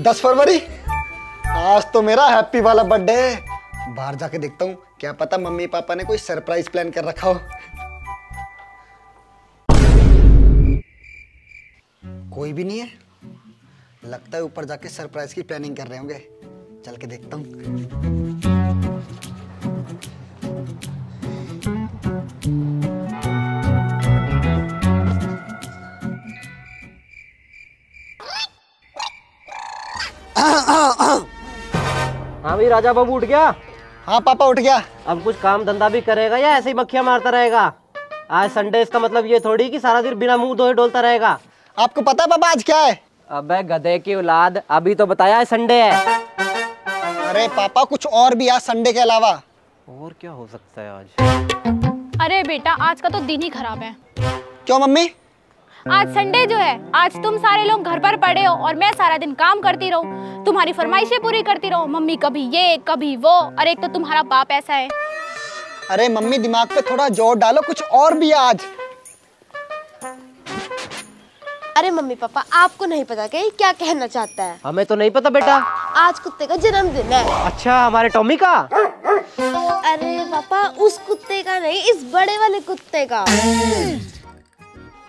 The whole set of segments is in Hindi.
दस फरवरी? आज तो मेरा हैप्पी वाला बर्थडे है बाहर जाके देखता हूँ, क्या पता मम्मी पापा ने कोई सरप्राइज़ प्लान कर रखा हो। कोई भी नहीं है। लगता है ऊपर जाके सरप्राइज़ की प्लानिंग कर रहे होंगे। चल के देखता हूँ। राजा बाबू उठ गया? हाँ पापा उठ गया। अब कुछ काम धंधा भी करेगा या ऐसे ही मक्खियाँ मारता रहेगा? आज संडे इसका मतलब ये थोड़ी कि सारा दिन बिना मुँह धोए डोलता रहेगा। आपको पता है पापा आज क्या है? अबे गधे की औलाद अभी तो बताया है संडे है। अरे पापा कुछ और भी आज संडे के अलावा। और क्या हो सकता है आज? अरे बेटा आज का तो दिन ही खराब है। क्यों मम्मी? आज संडे जो है आज तुम सारे लोग घर पर पड़े हो और मैं सारा दिन काम करती रहूँ। तुम्हारी फरमाइशें पूरी करती रहूँ। मम्मी कभी ये कभी वो और एक तो तुम्हारा बाप ऐसा है। अरे मम्मी दिमाग पे थोड़ा ज़ोर डालो कुछ और भी आज। अरे मम्मी पापा आपको नहीं पता ये क्या कहना चाहता है? हमें तो नहीं पता बेटा। आज कुत्ते का जन्मदिन है। अच्छा हमारे टॉमी का? अरे पापा उस कुत्ते का नहीं इस बड़े वाले कुत्ते का।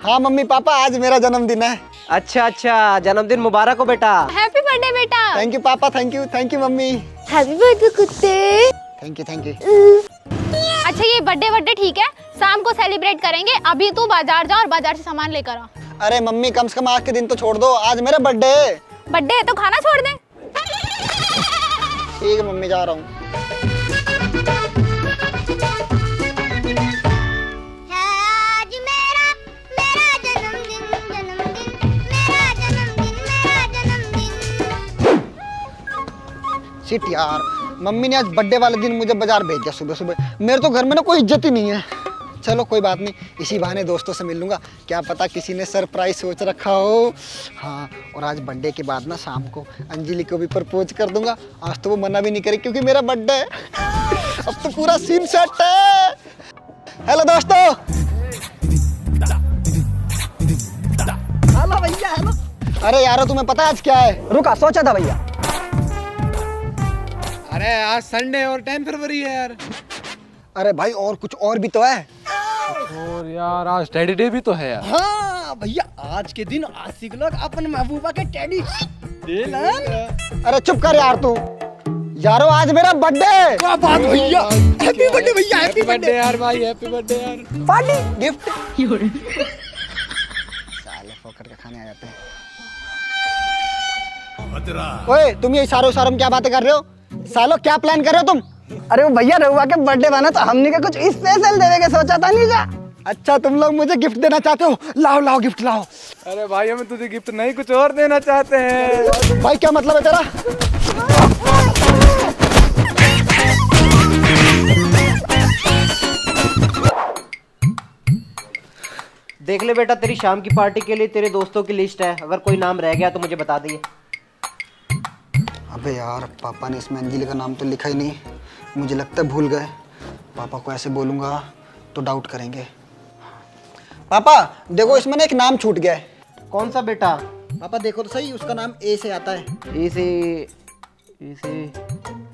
हाँ मम्मी पापा आज मेरा जन्मदिन है। अच्छा अच्छा जन्मदिन मुबारक हो बेटा। हैप्पी बर्थडे बेटा। थैंक यू पापा थैंक यू थैंक यू मम्मी। हैप्पी बर्थडे कुत्ते। थैंक यू थैंक यू अच्छा ये बर्थडे बर्थडे ठीक है। शाम को सेलिब्रेट करेंगे। अभी तू बाज़ार जा और बाज़ार से सामान लेकर आ। अरे मम्मी कम से कम आज के दिन तो छोड़ दो। आज मेरा बर्थडे है बर्थडे है तो खाना छोड़ दे। ठीक है मम्मी जा रहा हूँ। सिट यार। मम्मी ने आज बर्थडे वाले दिन मुझे बाज़ार भेज दिया सुबह सुबह। मेरे तो घर में ना कोई इज़्ज़त ही नहीं है। चलो कोई बात नहीं, इसी बहाने दोस्तों से मिल लूँगा क्या पता किसी ने सरप्राइज़ सोच रखा हो। हाँ और आज बर्थडे के बाद ना शाम को अंजलि को भी प्रपोज कर दूँगा। आज तो वो मना भी नहीं करे क्योंकि मेरा बर्थडे है। अब तो पूरा सीन सेट है। हेलो दोस्तों। हेलो भैया, हेलो। अरे यारो, तुम्हें पता आज क्या है? रुका, सोचा था भैया। अरे आज संडे और टेन फरवरी है यार। अरे भाई और कुछ और भी तो है। और यार आज टेडी डे भी तो है यार। हाँ भैया आज के दिन आशिक लोग अपन महबूबा के टेडी अरे चुप कर यार तू। यारो आज मेरा बर्थडे क्या बात भैया? हैप्पी बर्थडे भैया हैप्पी बर्थडे यार भाई हैप्पी बर्थडे यार। पार्टी गिफ्ट साले फोकट का खाने आ जाते हैं। ओए तुम ये इशारों इशारों में क्या बातें कर रहे हो? सालो क्या प्लान कर रहे हो तुम? अरे वो भैया रहुआ के बर्थडे बना तो हमने का कुछ स्पेशल देने का सोचा था नहीं जा अच्छा तुम लोग मुझे गिफ्ट देना चाहते हो? लाओ लाओ गिफ्ट लाओ। अरे भाई हमें तुझे गिफ्ट नहीं कुछ और देना चाहते हैं। भाई क्या मतलब है तेरा? देख ले बेटा तेरी शाम की पार्टी के लिए तेरे दोस्तों की लिस्ट है। अगर कोई नाम रह गया तो मुझे बता दिए अबे यार पापा ने इसमें अंजलि का नाम तो लिखा ही नहीं। मुझे लगता है भूल गए। पापा को ऐसे बोलूँगा तो डाउट करेंगे। पापा देखो इसमें ना एक नाम छूट गया है। कौन सा बेटा? पापा देखो तो सही उसका नाम ए से आता है। इसे इसे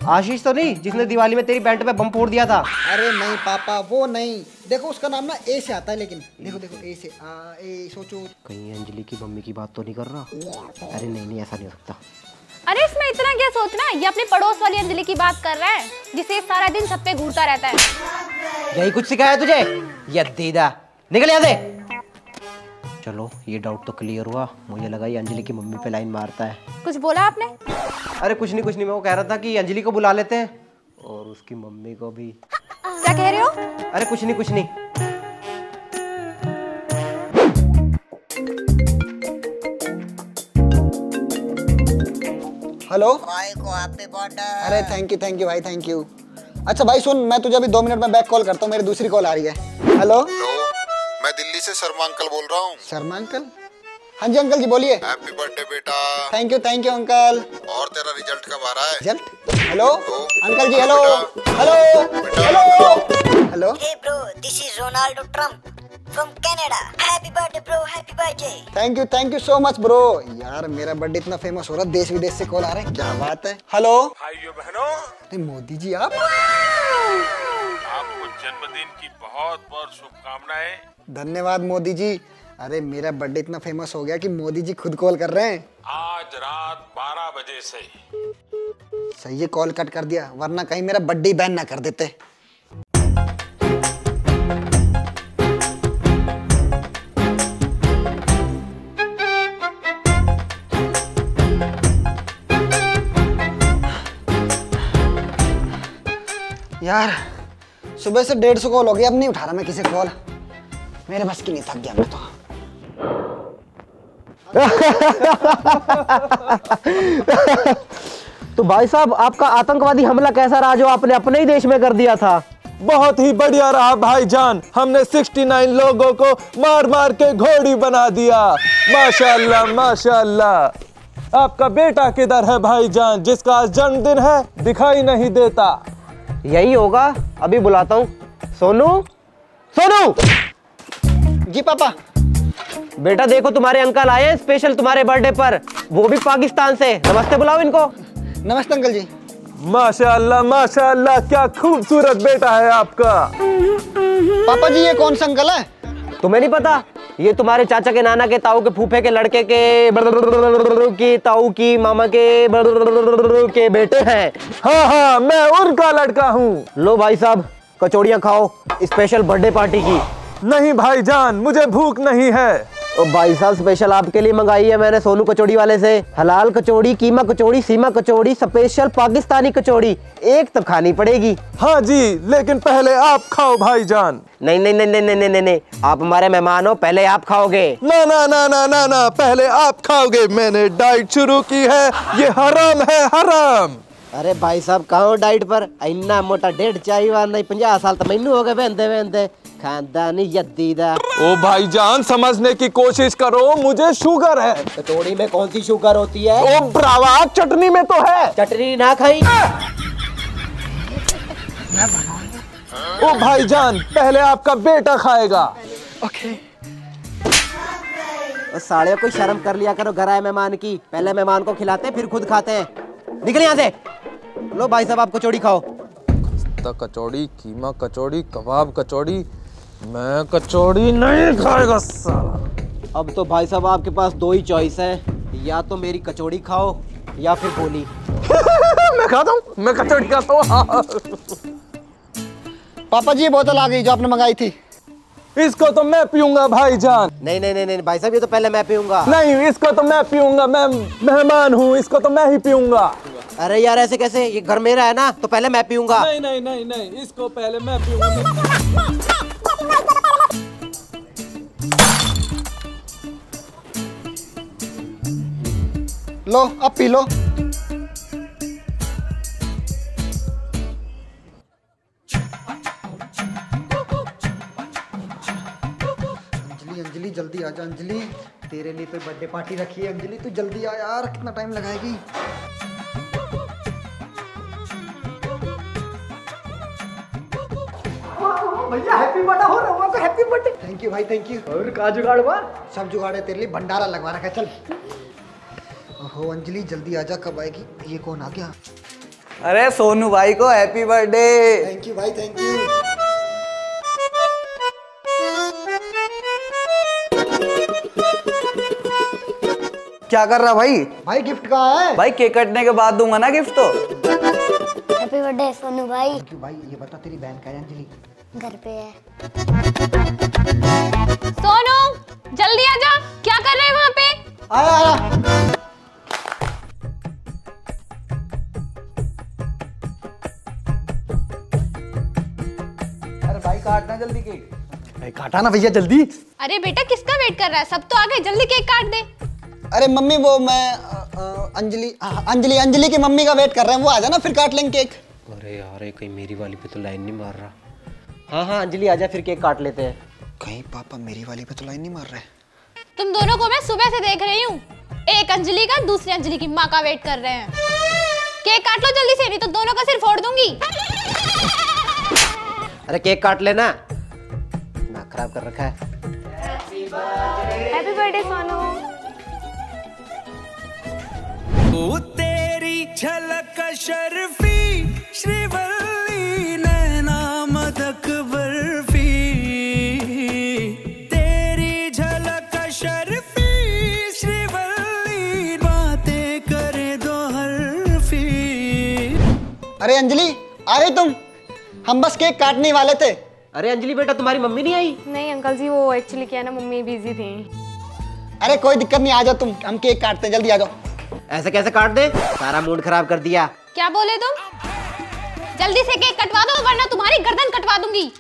आशीष तो नहीं जिसने दिवाली में तेरी पैंट पे बम फोड़ दिया था। अरे नहीं पापा वो नहीं। देखो उसका नाम ना ए से आता है लेकिन देखो देखो ए से आ ए सोचो। कहीं अंजलि की मम्मी की बात तो नहीं कर रहा? अरे नहीं नहीं ऐसा नहीं हो सकता। अरे इसमें इतना क्या सोचना? ये अपने पड़ोस वाली अंजलि की बात कर रहा है जिसे सारा दिन सब पे घूरता रहता है। यही कुछ सिखाया तुझे? ये दीदा। निकल यहाँ से। चलो ये डाउट तो क्लियर हुआ। मुझे लगा ये अंजलि की मम्मी पे लाइन मारता है। कुछ बोला आपने? अरे कुछ नहीं कुछ नहीं मैं वो कह रहा था कि अंजलि को बुला लेते हैं। और उसकी मम्मी को भी। क्या कह रहे हो? अरे कुछ नहीं कुछ नहीं। हेलो भाई को हैप्पी बर्थडे अरे थैंक यू थैंक यू भाई थैंक यू अच्छा भाई सुन मैं तुझे अभी दो मिनट में बैक कॉल करता हूँ मेरी दूसरी कॉल आ रही है। हेलो मैं दिल्ली से शर्मा अंकल बोल रहा हूँ। शर्मा अंकल? हाँ जी अंकल जी बोलिए। हैप्पी बर्थडे बेटा। Thank you thank you uncle और तेरा रिज़ल्ट कब आ रहा है? Result hello uncle ji hello hello hello hello Hey bro, this is Ronaldo From Canada. Happy birthday, bro. Happy birthday. Thank you thank you so much bro यार मेरा बर्थडे इतना फ़ेमस हो रहा है देश विदेश से कॉल आ रहे हैं। क्या बात है? हेलो भाइयों बहनों। अरे मोदी जी आप? आपको जन्मदिन की बहुत बहुत शुभकामनाएँ। धन्यवाद मोदी जी। अरे मेरा बर्थडे इतना फ़ेमस हो गया कि मोदी जी खुद कॉल कर रहे हैं। आज रात 12 बजे से। सही है कॉल कट कर दिया वरना कहीं मेरा बर्थडे बैन ना कर देते। यार सुबह से डेढ़ सौ कॉल हो गया अब नहीं उठा रहा मैं किसी कॉल। मेरे बस की नहीं थक गया मैं तो। तो भाई साहब आपका आतंकवादी हमला कैसा रहा जो आपने अपने ही देश में कर दिया था? बहुत ही बढ़िया रहा भाईजान। हमने 69 लोगों को मार मार के घोड़ी बना दिया। माशाल्लाह माशाल्लाह। आपका बेटा किधर है भाईजान जिसका आज जन्मदिन है दिखाई नहीं देता। यही होगा। अभी बुलाता हूँ। सोनू? सोनू! जी पापा। बेटा देखो तुम्हारे अंकल आए हैं स्पेशल तुम्हारे बर्थडे पर। वो भी पाकिस्तान से नमस्ते बुलाओ इनको। नमस्ते अंकल जी। माशाल्लाह माशाल्लाह क्या खूबसूरत बेटा है आपका। पापा जी ये कौन सा अंकल है? तुम्हें नहीं पता? ये तुम्हारे चाचा के नाना के ताऊ के फूफे के लड़के के की ताऊ की मामा के के बेटे हैं। हाँ हाँ मैं उनका लड़का हूँ। लो भाई साहब कचौड़ियाँ खाओ स्पेशल बर्थडे पार्टी की। नहीं भाई जान मुझे भूख नहीं है। भाई साहब स्पेशल आपके लिए मंगाई है मैंने सोनू कचौड़ी वाले से। हलाल कचौड़ी कीमा कचौड़ी सीमा कचौड़ी स्पेशल पाकिस्तानी कचौड़ी। एक तो खानी पड़ेगी। हाँ जी लेकिन पहले आप खाओ भाई जान नहीं नहीं नहीं नहीं नहीं नहीं। आप हमारे मेहमान हो पहले आप खाओगे। ना ना ना ना ना ना पहले आप खाओगे। मैंने डाइट शुरू की है। ये हराम है हराम। अरे भाई साहब कहा डाइट पर? इन्ना मोटा डेढ़ चाहिए नहीं पंजा साल तो मैनू हो गए बहनते बहनते खानदा नहीं यद्दी। ओ भाईजान समझने की कोशिश करो मुझे शुगर है। कचौड़ी में कौन सी शुगर होती है? ओ ब्रावा चटनी में तो है। चटनी ना खाई। ओ भाईजान पहले आपका बेटा खाएगा। और साले कोई शर्म कर लिया करो घर आए मेहमान की। पहले मेहमान को खिलाते हैं फिर खुद खाते हैं। निकल यहाँ से। लो भाई साहब आप कचौड़ी खाओ। कचौड़ी कीमा कचौड़ी कबाब कचौड़ी मैं कचौड़ी नहीं खाएगा साला। अब तो भाई साहब आपके पास दो ही चॉइस है। या तो मेरी कचौड़ी खाओ या फिर गोली मैं खाता हूँ मैं कचौड़ी खाता हूँ। पापा जी बोतल आ गई जो आपने मंगाई थी। इसको तो मैं पीऊँगा भाईजान। नहीं नहीं नहीं नहीं भाई साहब ये तो पहले मैं पीऊँगा। नहीं इसको तो मैं पीऊँगा मैं मेहमान हूँ इसको तो मैं ही पीऊँगा। अरे यार ऐसे कैसे? ये घर मेरा है ना तो पहले मैं पीऊँगा। नहीं नहीं नहीं नहीं इसको पहले मैं पीऊँगा। लो अब पी लो। अंजलि अंजलि, जल्दी आ जा, अंजलि। तेरे लिए तो बर्थडे पार्टी रखी है, अंजलि, तू जल्दी आ यार, कितना टाइम लगाएगी? भैया हैप्पी बर्थडे हो रहा है हैप्पी बर्थडे थैंक यू भाई थैंक यू और का जुगाड़ हुआ? सब जुगाड़ है तेरे लिए भंडारा लगवा रखा है चल। ओहो अंजलि जल्दी आ जा कब आएगी? ये कौन आ गया? अरे सोनू भाई को हैप्पी बर्थडे थैंक यू भाई थैंक यू क्या कर रहा भाई? भाई गिफ्ट कहाँ है? भाई केक कटने के बाद दूँगा ना गिफ्ट तो। हैप्पी बर्थडे सोनू भाई। भाई ये बता तेरी बहन का है अंजलि? घर पे है। सोनू जल्दी आ जा। क्या कर रहे हैं वहाँ पे? आया आया। अरे भाई काटना जल्दी केक। काटा ना भैया जल्दी। अरे बेटा किसका वेट कर रहा है? सब तो आ गए जल्दी केक काट दे। अरे मम्मी वो मैं अ, अ, अंजलि हाँ, अंजलि अंजलि की मम्मी का वेट कर रहे हैं वो आ जाना फिर काट लेंगे केक। अरे यार ये कहीं मेरी वाली पे तो लाइन नहीं मार रहा। हाँ हाँ अंजलि आजा फिर केक काट लेते हैं। कहीं पापा मेरी वाली पे तो लाइन नहीं मार रहे? तुम दोनों को मैं सुबह से देख रही हूँ। एक अंजलि का दूसरी अंजलि की माँ का वेट कर रहे हैं। केक काट लो जल्दी से नहीं तो दोनों का सिर फोड़ दूँगी। अरे केक काट लेना। ना खराब कर रखा है। Happy birthday Sonu. तेरी झलक शर्फी श्रीवल्ली अरे अंजलि आ गई तुम? हम बस केक काटने वाले थे। अरे अंजलि बेटा तुम्हारी मम्मी नहीं आई? नहीं अंकल जी वो एक्चुअली क्या है ना मम्मी बिज़ी थी। अरे कोई दिक्कत नहीं आ जाओ तुम हम केक काटते हैं जल्दी आ जाओ। ऐसे कैसे काट दे? सारा मूड खराब कर दिया। क्या बोले तुम? जल्दी से केक कटवा दो वरना तुम्हारी गर्दन कटवा दूँगी।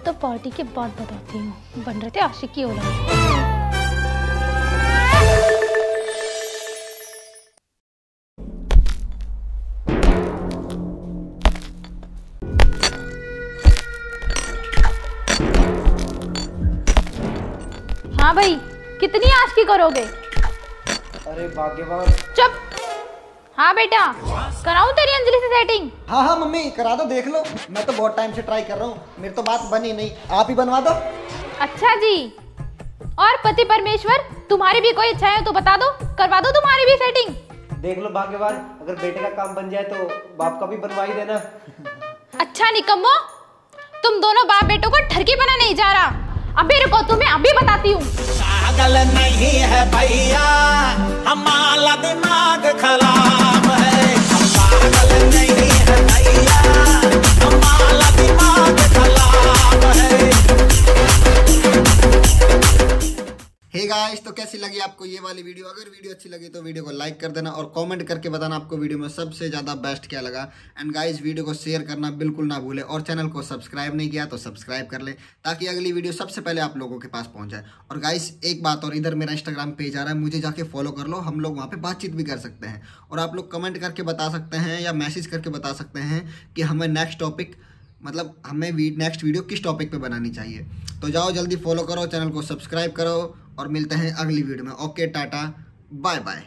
तो पार्टी के बाद बताती हूँ। बन रहे थे आशिक की औलाद। हाँ भाई कितनी आशिकी करोगे? अरे भाग्यवान। चुप। हाँ बेटा कराऊं सेटिंग हाँ हाँ मम्मी करा दो देख लो। मैं तो बहुत टाइम से ट्राई कर रहा हूँ। मेरी तो बात बनी नहीं। आप ही बनवा दो। अच्छा जी। और पति परमेश्वर तुम्हारी भी कोई इच्छा है तो बता दो। करवा दो तुम्हारी भी सेटिंग देख लो भाग्यवान अगर बेटे का काम बन जाए तो बाप का भी बनवा ही देना। अच्छा निकम्मो तुम दोनों बाप बेटों को ठरकी बना नहीं जा रहा। अभी रुको तुम्हें अभी बताती हूँ। पागल नहीं है भैया हमारा दिमाग खराब तो कैसी लगी आपको ये वाली वीडियो? अगर वीडियो अच्छी लगी तो वीडियो को लाइक कर देना और कमेंट करके बताना आपको वीडियो में सबसे ज़्यादा बेस्ट क्या लगा। एंड गाइस वीडियो को शेयर करना बिल्कुल ना भूले और चैनल को सब्सक्राइब नहीं किया तो सब्सक्राइब कर ले ताकि अगली वीडियो सबसे पहले आप लोगों के पास पहुँच जाए और गाइस एक बात और इधर मेरा इंस्टाग्राम पेज आ रहा है, मुझे जाके फॉलो कर लो, हम लोग वहाँ पे बातचीत भी कर सकते हैं। और आप लोग कमेंट करके बता सकते हैं या मैसेज करके बता सकते हैं कि हमें नेक्स्ट टॉपिक मतलब हमें नेक्स्ट वीडियो किस टॉपिक पे बनानी चाहिए। तो जाओ, जल्दी फॉलो करो चैनल को सब्सक्राइब करो और मिलते हैं अगली वीडियो में। Okay tata bye bye